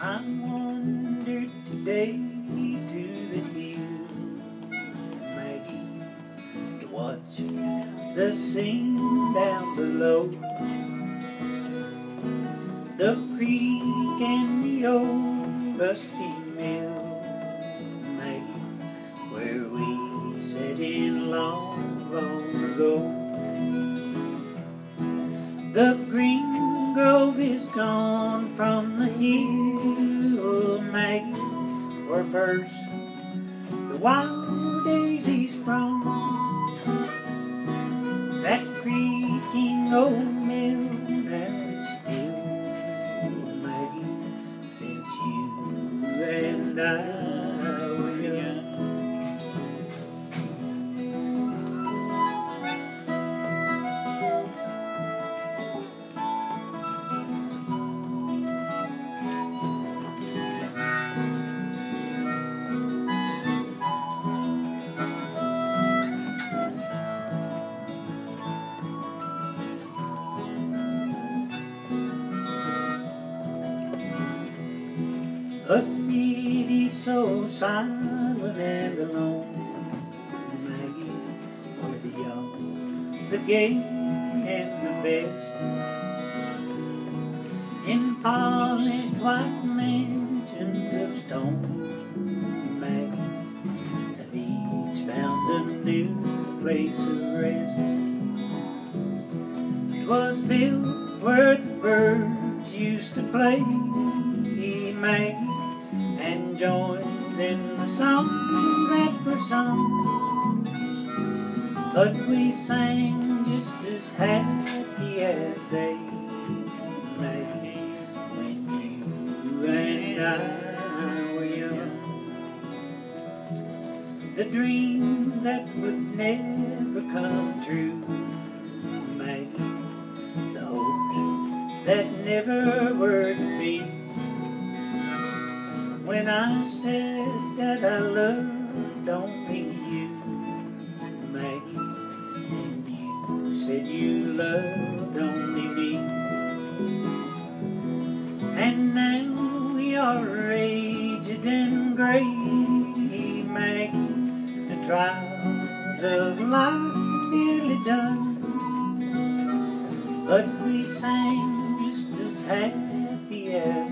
I wandered today to the hill, Maggie, to watch the scene down below. The creek and the old rusty mill, Maggie, where we set in long, long ago. The green grove is gone from hill, Maggie, where first the wild daisies sprung. That creaking old mill that is still, Maggie, since you and I A city so silent and alone, Maggie, where the young, the gay, and the best, in polished white mansions of stone, Maggie, have each found a new place of rest. 'Twas built where the birds used to play, Maggie, and joined in the songs that were sung. But we sang just as happy as they, Maggie, when you and I were young. The dreams that would never come true, Maggie, the hopes that never were be. When I said that I loved only you, Maggie, and you said you loved only me. And now we are aged and gray, Maggie, the trials of life nearly done. But we sang just as happy as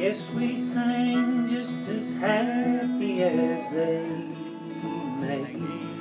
Yes, we sang just as happy as they, Maggie,